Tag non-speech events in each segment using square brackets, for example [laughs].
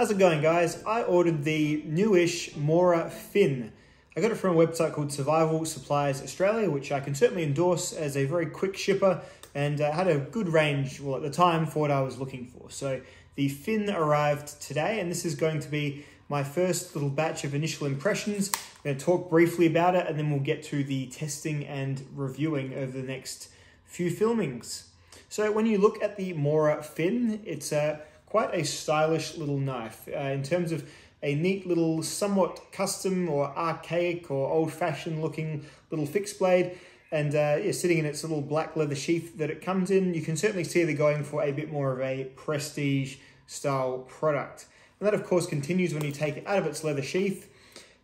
How's it going guys? I ordered the newish Mora Finn. I got it from a website called Survival Supplies Australia, which I can certainly endorse as a very quick shipper and uh, had a good range, well at the time, for what I was looking for. So the Finn arrived today and this is going to be my first little batch of initial impressions. I'm going to talk briefly about it and then we'll get to the testing and reviewing over the next few filmings. So when you look at the Mora Finn, it's a quite a stylish little knife uh, in terms of a neat little somewhat custom or archaic or old-fashioned looking little fixed blade and uh, yeah, sitting in its little black leather sheath that it comes in, you can certainly see they're going for a bit more of a prestige style product. And that of course continues when you take it out of its leather sheath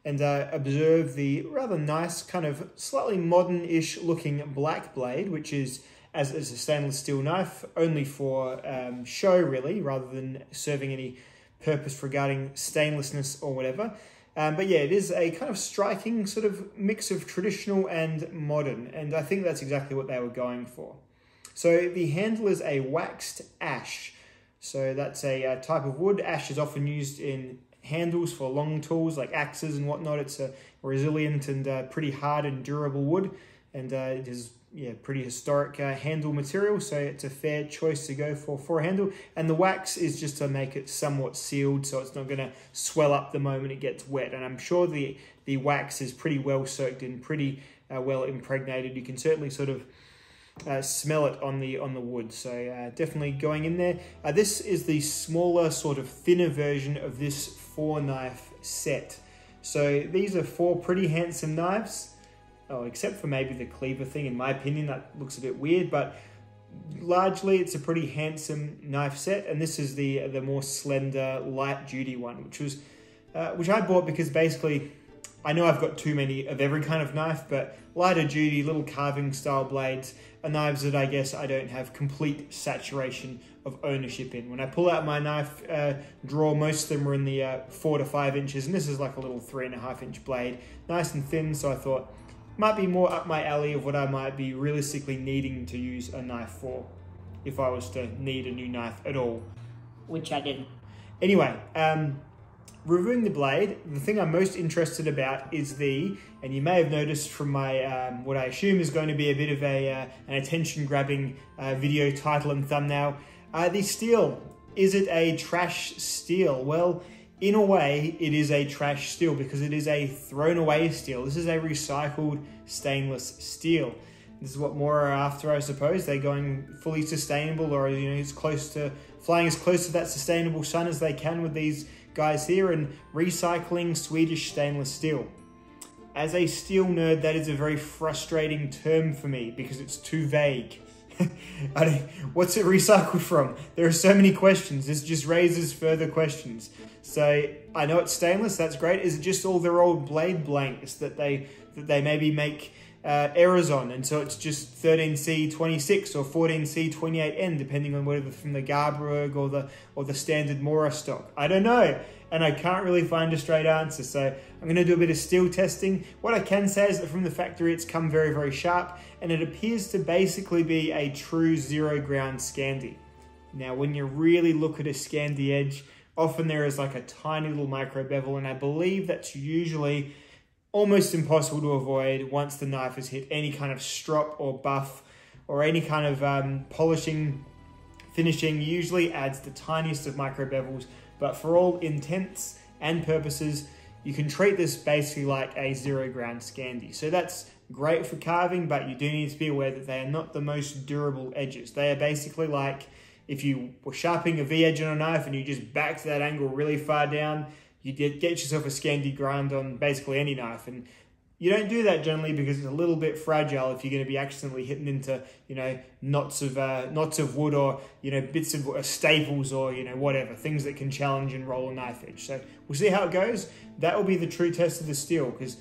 and uh, observe the rather nice kind of slightly modern-ish looking black blade, which is as, a stainless steel knife, only for um, show really, rather than serving any purpose regarding stainlessness or whatever. Um, but yeah, it is a kind of striking sort of mix of traditional and modern, and I think that's exactly what they were going for. So the handle is a waxed ash. So that's a, a uh, type of wood. Ash is often used in handles for long tools like axes and whatnot. It's a resilient and uh, pretty hard and durable wood, and uh, it is yeah, pretty historic uh, handle material, so it's a fair choice to go for for a handle. And the wax is just to make it somewhat sealed, so it's not going to swell up the moment it gets wet. And I'm sure the the wax is pretty well soaked in, pretty uh, well impregnated. You can certainly sort of uh, smell it on the on the wood. So uh, definitely going in there. Uh, this is the smaller, sort of thinner version of this four knife set. So these are four pretty handsome knives oh, except for maybe the cleaver thing, in my opinion, that looks a bit weird, but largely it's a pretty handsome knife set, and this is the the more slender, light duty one, which was uh, which I bought because basically I know I've got too many of every kind of knife, but lighter duty, little carving style blades are knives that I guess I don't have complete saturation of ownership in. When I pull out my knife uh, drawer, most of them are in the uh, four to five inches, and this is like a little three and a half inch blade, nice and thin. So I thought might be more up my alley of what I might be realistically needing to use a knife for if I was to need a new knife at all. Which I didn't. Anyway, um, reviewing the blade, the thing I'm most interested about is the, and you may have noticed from my, um, what I assume is going to be a bit of a, uh, an attention-grabbing uh, video title and thumbnail, uh, the steel. Is it a trash steel? Well, in a way, it is a trash steel because it is a thrown away steel. This is a recycled stainless steel. This is what Mora are after, I suppose. They're going fully sustainable or, you know, as close to flying as close to that sustainable sun as they can with these guys here and recycling Swedish stainless steel. As a steel nerd, that is a very frustrating term for me because it's too vague. What's it recycled from? There are so many questions. This just raises further questions. So I know it's stainless. That's great. Is it just all their old blade blanks that they that they maybe make uh, errors on, and so it's just 13C26 or 14C28N, depending on whether from the Garberg or the or the standard Mora stock. I don't know, and I can't really find a straight answer. So I'm going to do a bit of steel testing. What I can say is that from the factory, it's come very very sharp, and it appears to basically be a true zero ground Scandi. Now, when you really look at a Scandi edge, often there is like a tiny little micro bevel, and I believe that's usually almost impossible to avoid once the knife has hit any kind of strop or buff or any kind of um, polishing finishing usually adds the tiniest of micro bevels but for all intents and purposes you can treat this basically like a zero ground Scandi. So that's great for carving, but you do need to be aware that they are not the most durable edges. They are basically like if you were sharpening a V edge on a knife and you just back to that angle really far down, you get, yourself a Scandi grind on basically any knife. And you don't do that generally because it's a little bit fragile if you're going to be accidentally hitting into, you know, knots of uh, knots of wood or, you know, bits of uh, staples or, you know, whatever, things that can challenge and roll a knife edge. So we'll see how it goes. That will be the true test of the steel because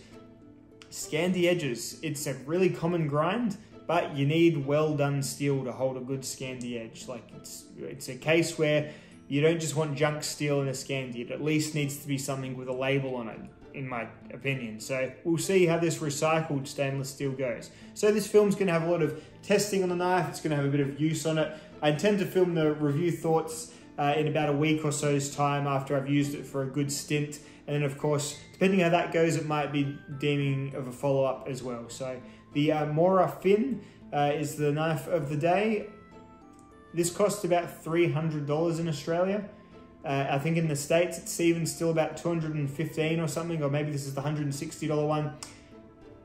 Scandi edges, it's a really common grind, but you need well done steel to hold a good Scandi edge. Like it's, it's a case where you don't just want junk steel in a Scandi. It at least needs to be something with a label on it, in my opinion. So we'll see how this recycled stainless steel goes. So this film's going to have a lot of testing on the knife. It's going to have a bit of use on it. I intend to film the review thoughts uh, in about a week or so's time after I've used it for a good stint. And then, of course, depending how that goes, it might be deeming of a follow up as well. So, the uh, Mora Finn uh, is the knife of the day. This costs about $300 in Australia. Uh, I think in the States it's even still about 215 or something, or maybe this is the $160 one.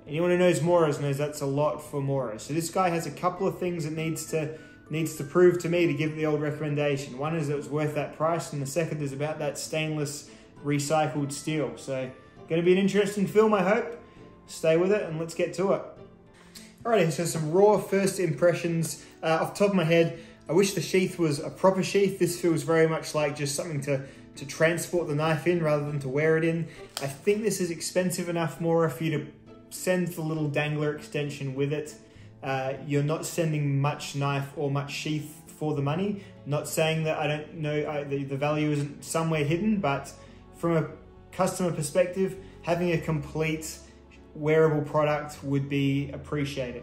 Anyone who knows Moras knows that's a lot for Mora. So this guy has a couple of things that needs to needs to prove to me to give the old recommendation. One is that it's worth that price, and the second is about that stainless recycled steel. So going to be an interesting film, I hope. Stay with it and let's get to it. Alrighty, so some raw first impressions. Uh, off the top of my head, I wish the sheath was a proper sheath. This feels very much like just something to, to transport the knife in rather than to wear it in. I think this is expensive enough more for you to send the little dangler extension with it. Uh, you're not sending much knife or much sheath for the money. Not saying that I don't know I, the, the value isn't somewhere hidden, but from a customer perspective, having a complete wearable product would be appreciated.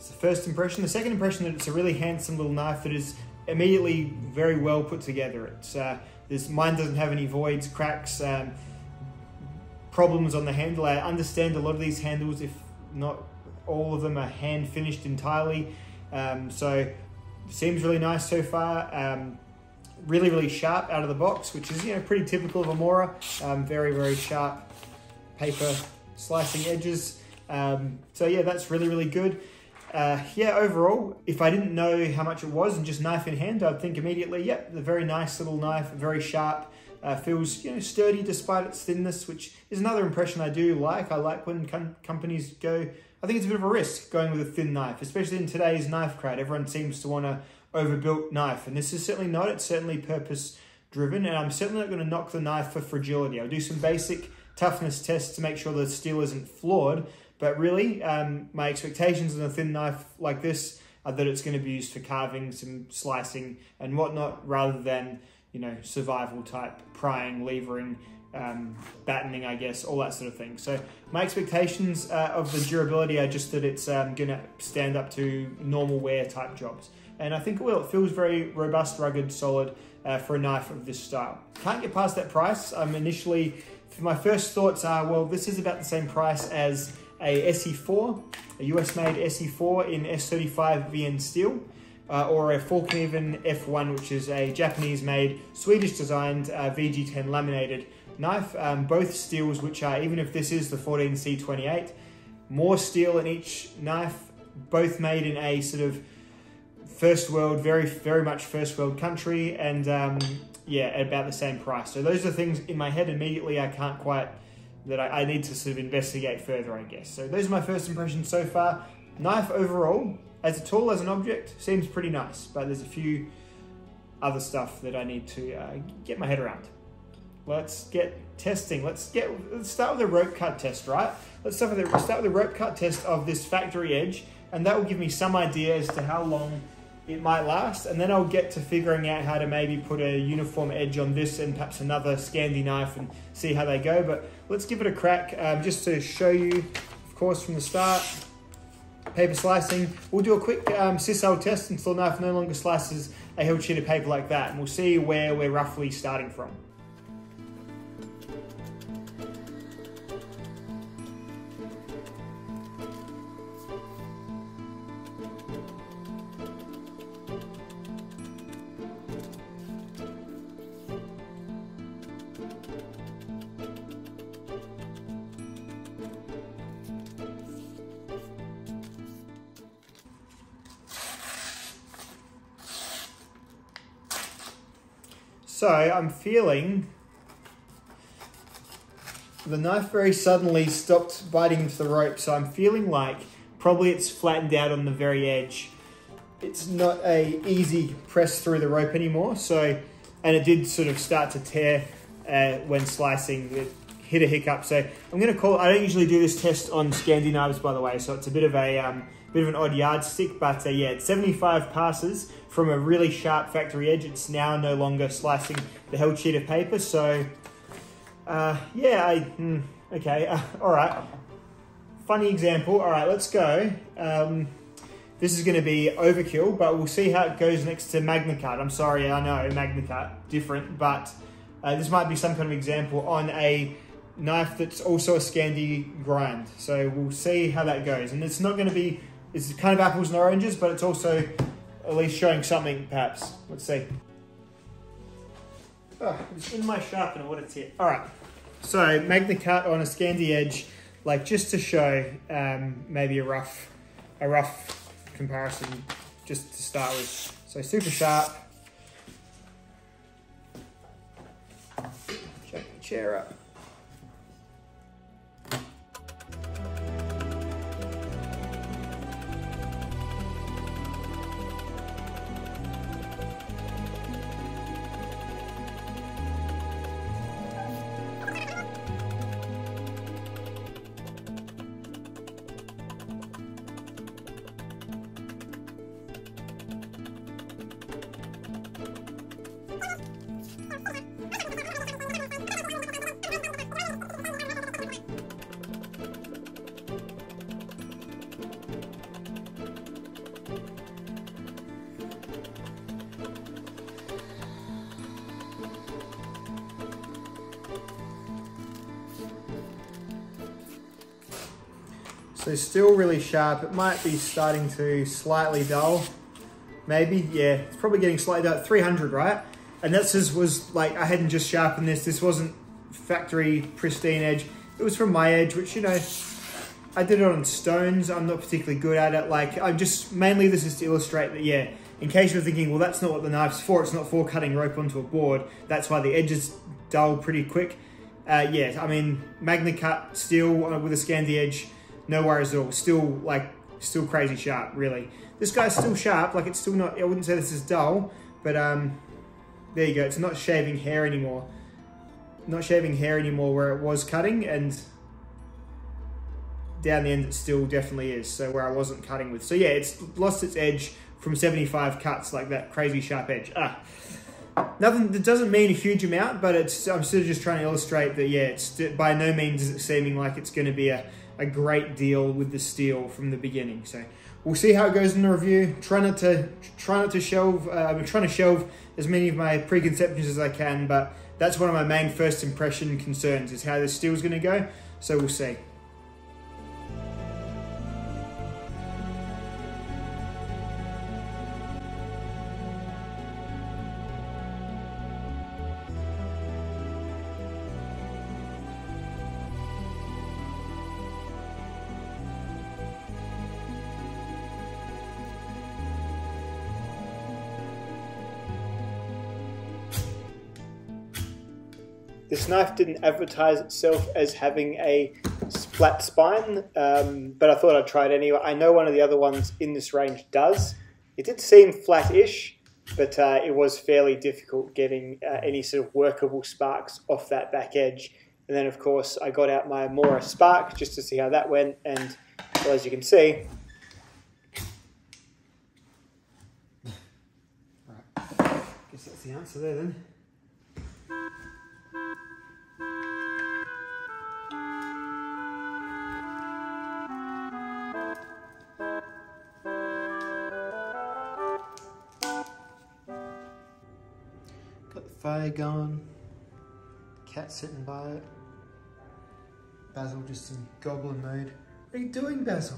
It's the first impression. The second impression that it's a really handsome little knife that is immediately very well put together. It's uh, this mine doesn't have any voids, cracks, um, problems on the handle. I understand a lot of these handles, if not all of them, are hand finished entirely. Um, so seems really nice so far. Um, really, really sharp out of the box, which is you know pretty typical of a Mora. Um, very, very sharp paper slicing edges. Um, so yeah, that's really, really good. Uh, yeah, overall, if I didn't know how much it was and just knife in hand, I'd think immediately, yep, the very nice little knife, very sharp, uh, feels you know sturdy despite its thinness, which is another impression I do like. I like when com companies go. I think it's a bit of a risk going with a thin knife, especially in today's knife crowd. Everyone seems to want a overbuilt knife, and this is certainly not. It's certainly purpose driven, and I'm certainly not going to knock the knife for fragility. I'll do some basic toughness tests to make sure the steel isn't flawed. But really, um, my expectations on a thin knife like this are that it's going to be used for carving, some slicing and whatnot, rather than you know, survival type prying, levering, um, battening, I guess, all that sort of thing. So my expectations uh, of the durability are just that it's um, going to stand up to normal wear type jobs. And I think it will. It feels very robust, rugged, solid uh, for a knife of this style. Can't get past that price. I'm um, initially, my first thoughts are, well, this is about the same price as a ESEE-4, a US made ESEE-4 in S35 VN steel uh, or a Fallkniven F1, which is a Japanese-made, Swedish-designed uh, VG10 laminated knife. Um, both steels, which are, even if this is the 14C28, more steel in each knife, both made in a sort of first world, very, very much first world country, and um, yeah, at about the same price. So those are things in my head immediately I can't quite, that I, I need to sort of investigate further, I guess. So those are my first impressions so far. Knife overall, as a tool, as an object, seems pretty nice, but there's a few other stuff that I need to uh, get my head around. Let's get testing. Let's get let's start with a rope cut test, right? Let's start with a, start with a rope cut test of this factory edge, and that will give me some idea as to how long it might last, and then I'll get to figuring out how to maybe put a uniform edge on this and perhaps another Scandi knife and see how they go. But let's give it a crack um, just to show you, of course, from the start paper slicing. We'll do a quick um, sisal test until the knife no longer slices a held sheet of paper like that, and we'll see where we're roughly starting from. So I'm feeling the knife very suddenly stopped biting into the rope. So I'm feeling like probably it's flattened out on the very edge. It's not a easy press through the rope anymore. So, and it did sort of start to tear uh, when slicing. It hit a hiccup. So I'm going to call. I don't usually do this test on Scandi knives, by the way. So it's a bit of a um, bit of an odd yardstick, but uh, yeah, it's 75 passes from a really sharp factory edge. It's now no longer slicing the held sheet of paper. So uh, yeah, I, mm, okay, uh, [laughs] all right. Funny example. All right, let's go. Um, this is going to be overkill, but we'll see how it goes next to MagnaCut. I'm sorry, I know, MagnaCut, different, but uh, this might be some kind of example on a knife that's also a Scandi grind. So we'll see how that goes. And it's not going to be, it's kind of apples and oranges, but it's also at least showing something, perhaps. Let's see. Oh, it's in my sharpener, what a tip. All right, so Magna Cut on a Scandi edge, like just to show um, maybe a rough, a rough comparison just to start with. So super sharp. Check the chair up. So still really sharp. It might be starting to slightly dull. Maybe, yeah, it's probably getting slightly dull. 300, right? And this just was like, I hadn't just sharpened this. This wasn't factory pristine edge. It was from my edge, which, you know, I did it on stones. I'm not particularly good at it. Like, I'm just, mainly this is to illustrate that, yeah, in case you're thinking, well, that's not what the knife's for. It's not for cutting rope onto a board. That's why the edges dull pretty quick. Uh, yeah, I mean, Magna Cut steel with a Scandi edge, no worries at all. Still like, still crazy sharp, really. This guy's still sharp, like it's still not, I wouldn't say this is dull, but um, there you go. It's not shaving hair anymore. Not shaving hair anymore where it was cutting and down the end it still definitely is. So where I wasn't cutting with. So yeah, it's lost its edge from 75 cuts, like that crazy sharp edge. Ah, nothing, that doesn't mean a huge amount, but it's, I'm still just trying to illustrate that, yeah, it's by no means is it seeming like it's going to be a, a great deal with the steel from the beginning. So we'll see how it goes in the review. Try not to try not to shelve. Uh, I'm trying to shelve as many of my preconceptions as I can, but that's one of my main first impression concerns is how the steel is going to go. So we'll see. This knife didn't advertise itself as having a flat spine, um, but I thought I'd try it anyway. I know one of the other ones in this range does. It did seem flat-ish, but uh, it was fairly difficult getting uh, any sort of workable sparks off that back edge. And then, of course, I got out my Mora Spark just to see how that went, and well, as you can see, right. guess that's the answer there then. Going, cat sitting by it, Basil just in goblin mode. What are you doing, Basil?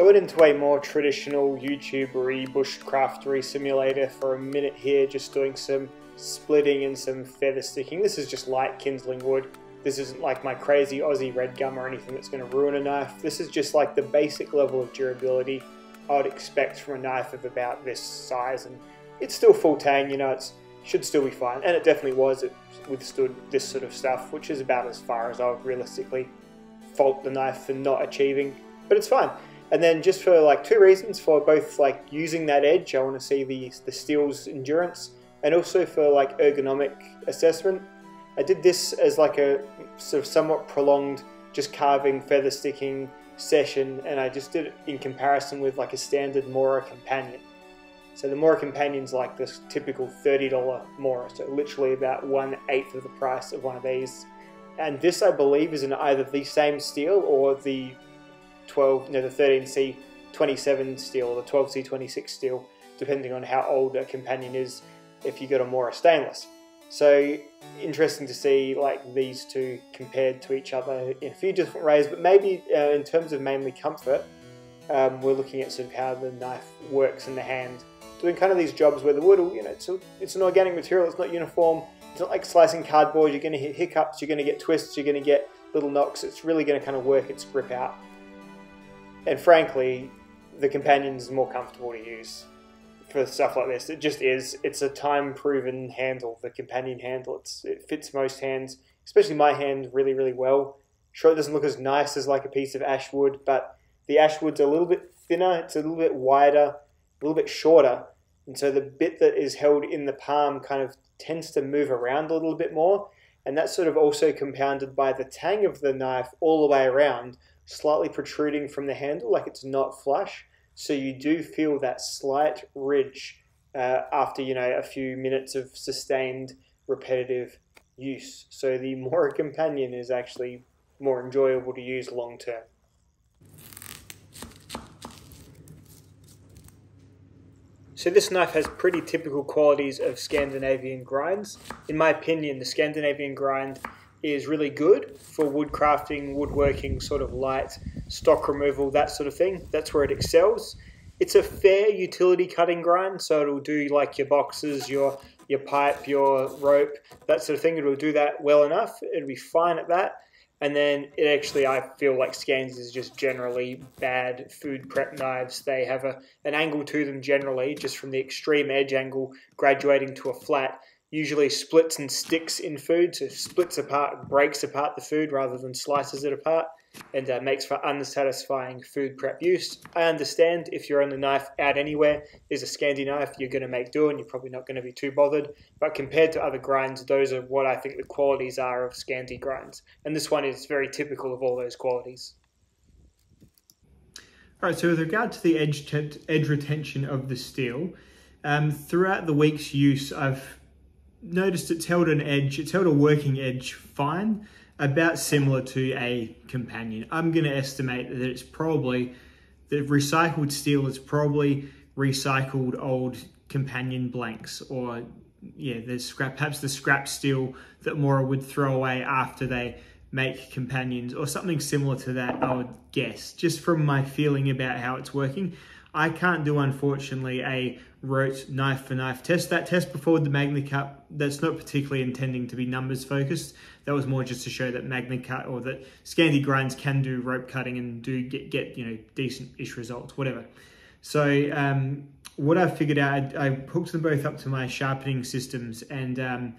So into a more traditional YouTubery bushcraftery simulator for a minute here, just doing some splitting and some feather sticking. This is just light kindling wood. This isn't like my crazy Aussie red gum or anything that's going to ruin a knife. This is just like the basic level of durability I would expect from a knife of about this size. And it's still full tang, you know, it should still be fine. And it definitely was. It withstood this sort of stuff, which is about as far as I would realistically fault the knife for not achieving. But it's fine. And then just for like two reasons, for both like using that edge, I want to see the, the steel's endurance, and also for like ergonomic assessment. I did this as like a sort of somewhat prolonged just carving, feather sticking session, and I just did it in comparison with like a standard Mora companion. So the Mora companion's like this typical $30 Mora, so literally about one eighth of the price of one of these. And this, I believe, is in either the same steel or the 12, no, the 13C 27 steel or the 12C 26 steel, depending on how old a companion is if you got a Mora stainless. So interesting to see like these two compared to each other in a few different ways, but maybe uh, in terms of mainly comfort, um, we're looking at sort of how the knife works in the hand, doing kind of these jobs where the wood, you know, it's, a, it's an organic material, it's not uniform, it's not like slicing cardboard, you're going to hit hiccups, you're going to get twists, you're going to get little knocks, it's really going to kind of work its grip out. And frankly, the companion's more comfortable to use for stuff like this. It just is. It's a time-proven handle, the companion handle. It's, it fits most hands, especially my hand, really, really well. Sure, it doesn't look as nice as like a piece of ash wood, but the ash wood's a little bit thinner, it's a little bit wider, a little bit shorter, and so the bit that is held in the palm kind of tends to move around a little bit more, and that's sort of also compounded by the tang of the knife all the way around, slightly protruding from the handle, like it's not flush. So you do feel that slight ridge uh, after you know a few minutes of sustained repetitive use. So the [laughs] Mora Companion is actually more enjoyable to use long term. So this knife has pretty typical qualities of Scandinavian grinds. In my opinion, the Scandinavian grind is really good for wood crafting, woodworking, sort of light stock removal, that sort of thing. That's where it excels. It's a fair utility cutting grind, so it'll do like your boxes, your your pipe, your rope, that sort of thing. It'll do that well enough. It'll be fine at that. And then it actually, I feel like Scans is just generally bad food prep knives. They have a, an angle to them generally, just from the extreme edge angle graduating to a flat usually splits and sticks in food, so splits apart, breaks apart the food rather than slices it apart, and uh, makes for unsatisfying food prep use. I understand if you're on the knife out anywhere, there's a Scandi knife, you're going to make do and you're probably not going to be too bothered. But compared to other grinds, those are what I think the qualities are of Scandi grinds. And this one is very typical of all those qualities. All right, so with regard to the edge, edge retention of the steel, um, throughout the week's use, I've noticed it's held an edge, it's held a working edge fine, about similar to a companion. I'm going to estimate that it's probably, the recycled steel is probably recycled old companion blanks or yeah, the scrap, perhaps the scrap steel that Mora would throw away after they make companions or something similar to that, I would guess, just from my feeling about how it's working. I can't do, unfortunately, a rote knife for knife test. That test before the Magna Cut, that's not particularly intending to be numbers focused. That was more just to show that Magna Cut or that Scandi grinds can do rope cutting and do get, get you know, decent-ish results, whatever. So um, what I figured out, I, I, hooked them both up to my sharpening systems and um,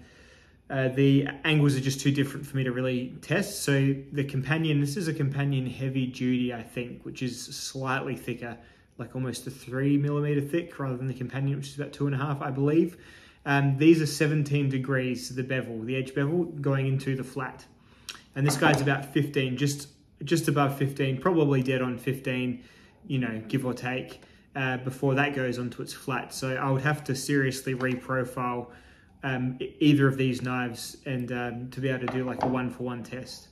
uh, the angles are just too different for me to really test. So the companion, this is a companion heavy duty, I think, which is slightly thicker like almost a three millimeter thick rather than the companion, which is about two and a half, I believe. Um, these are 17 degrees the bevel, the edge bevel going into the flat. And this guy's about 15, just just above 15, probably dead on 15, you know, give or take, uh, before that goes onto its flat. So I would have to seriously reprofile um, either of these knives and um, to be able to do like a one-for-one -one test.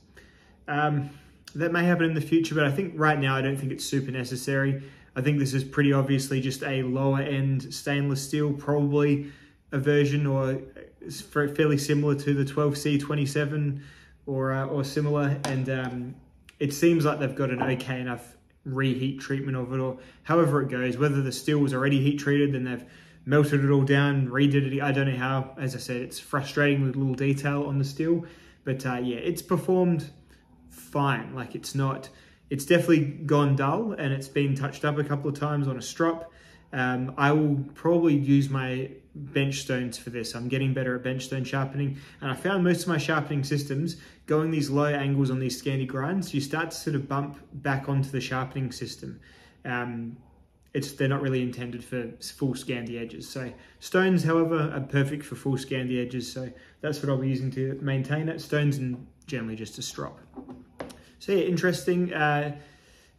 Um, that may happen in the future, but I think right now I don't think it's super necessary. I think this is pretty obviously just a lower end stainless steel, probably a version or fairly similar to the 12C27 or, uh, or similar. And um, it seems like they've got an okay enough reheat treatment of it or however it goes, whether the steel was already heat treated, then they've melted it all down, redid it. I don't know how. As I said, it's frustrating with little detail on the steel, but uh, yeah, it's performed fine. Like it's not, it's definitely gone dull and it's been touched up a couple of times on a strop. Um, I will probably use my bench stones for this. I'm getting better at bench stone sharpening and I found most of my sharpening systems going these low angles on these Scandi grinds, you start to sort of bump back onto the sharpening system. Um, it's They're not really intended for full Scandi edges. So stones, however, are perfect for full Scandi edges. So that's what I'll be using to maintain it. Stones and generally just a strop. So yeah, interesting. Uh,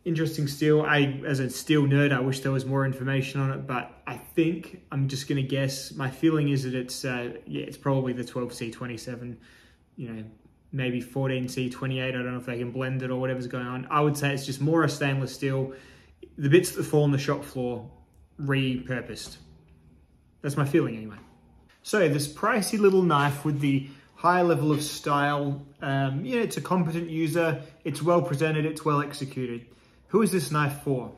interesting steel. I, as a steel nerd, I wish there was more information on it, but I think I'm just going to guess. My feeling is that it's uh, yeah, it's probably the 12C27. You know, maybe 14C28. I don't know if they can blend it or whatever's going on. I would say it's just more a stainless steel. The bits that fall on the shop floor repurposed. That's my feeling anyway. So this pricey little knife with the high level of style, um, yeah, it's a competent user, it's well presented, it's well executed. Who is this knife for?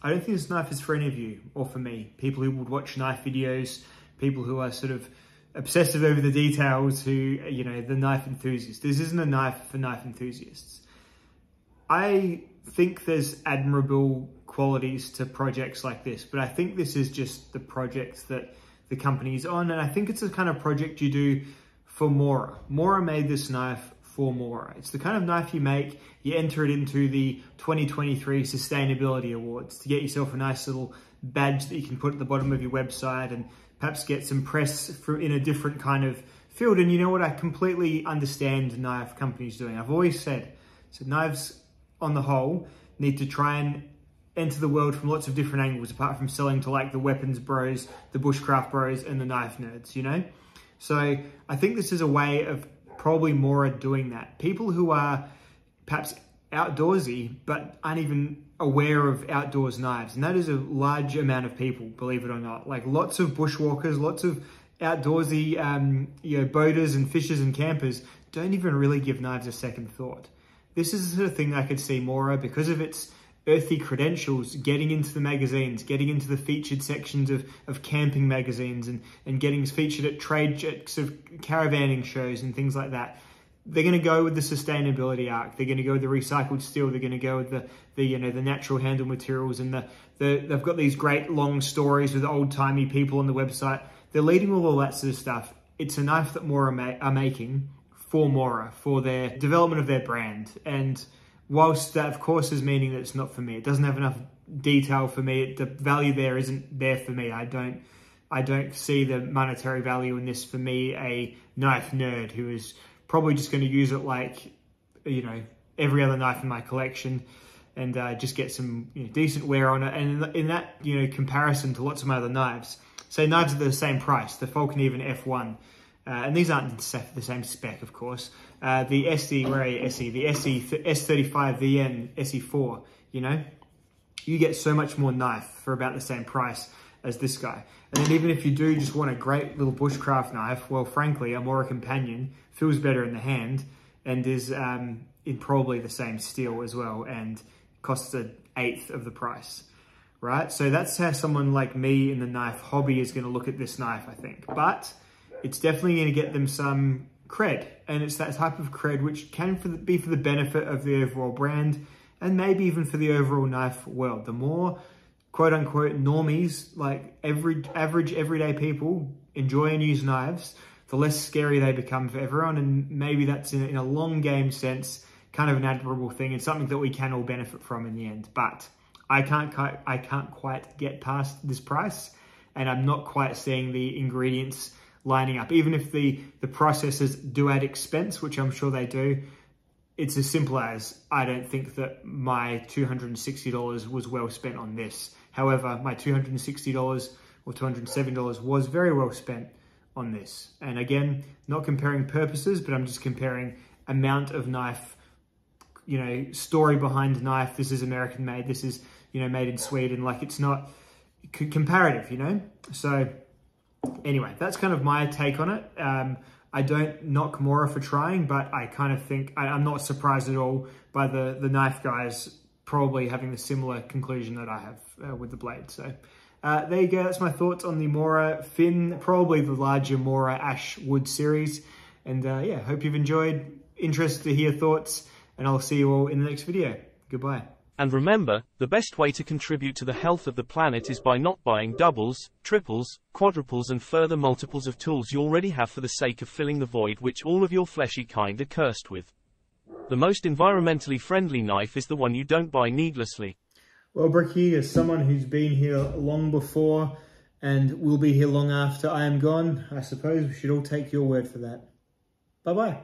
I don't think this knife is for any of you or for me. People who would watch knife videos, people who are sort of obsessive over the details, who, you know, the knife enthusiasts. This isn't a knife for knife enthusiasts. I think there's admirable qualities to projects like this, but I think this is just the project that the company's on. And I think it's the kind of project you do for Mora. Mora made this knife for Mora. It's the kind of knife you make, you enter it into the 2023 Sustainability Awards to get yourself a nice little badge that you can put at the bottom of your website and perhaps get some press for, in a different kind of field. And you know what? I completely understand knife companies doing. I've always said, so knives on the whole need to try and enter the world from lots of different angles, apart from selling to like the weapons bros, the bushcraft bros, and the knife nerds, you know? So I think this is a way of probably more doing that. People who are perhaps outdoorsy, but aren't even aware of outdoors knives. And that is a large amount of people, believe it or not. Like lots of bushwalkers, lots of outdoorsy, um, you know, boaters and fishers and campers don't even really give knives a second thought. This is the sort of thing I could see more of because of its earthy credentials, getting into the magazines, getting into the featured sections of, of camping magazines and, and getting featured at trade sort of caravanning shows and things like that. They're going to go with the sustainability arc. They're going to go with the recycled steel. They're going to go with the, the you know the natural handle materials and the, the they've got these great long stories with old timey people on the website. They're leading with all that sort of stuff. It's a knife that Mora ma are making for Mora for their development of their brand and whilst that of course is meaning that it's not for me, it doesn't have enough detail for me. The value there isn't there for me. I don't, I don't see the monetary value in this for me, a knife nerd who is probably just going to use it like, you know, every other knife in my collection and uh, just get some you know, decent wear on it. And in that, you know, comparison to lots of my other knives, say knives are the same price, the Fallkniven F1, uh, and these aren't the same spec, of course. Uh, the ESEE, you, ESEE? The ESEE, S35VN ESEE-4, you know? You get so much more knife for about the same price as this guy. And then even if you do just want a great little bushcraft knife, well, frankly, a Mora Companion feels better in the hand and is um, in probably the same steel as well and costs an eighth of the price, right? So that's how someone like me in the knife hobby is gonna look at this knife, I think. But it's definitely going to get them some cred. And it's that type of cred which can for the, be for the benefit of the overall brand and maybe even for the overall knife world. The more quote unquote normies, like every average everyday people enjoy and use knives, the less scary they become for everyone. And maybe that's in, in a long game sense, kind of an admirable thing and something that we can all benefit from in the end. But I can't, I can't quite get past this price and I'm not quite seeing the ingredients lining up. Even if the, the processes do add expense, which I'm sure they do, it's as simple as I don't think that my $260 was well spent on this. However, my $260 or $207 was very well spent on this. And again, not comparing purposes, but I'm just comparing amount of knife, you know, story behind knife. This is American made. This is, you know, made in Sweden. Like it's not comparative, you know? So anyway, that's kind of my take on it. Um, I don't knock Mora for trying, but I kind of think I, am not surprised at all by the, the knife guys probably having a similar conclusion that I have uh, with the blade. So uh, there you go. That's my thoughts on the Mora Finn, probably the larger Mora Ash Wood series. And uh, yeah, hope you've enjoyed. Interested to hear thoughts, and I'll see you all in the next video. Goodbye. And remember, the best way to contribute to the health of the planet is by not buying doubles, triples, quadruples and further multiples of tools you already have for the sake of filling the void which all of your fleshy kind are cursed with. The most environmentally friendly knife is the one you don't buy needlessly. Well, Bricky, as someone who's been here long before and will be here long after I am gone, I suppose we should all take your word for that. Bye-bye.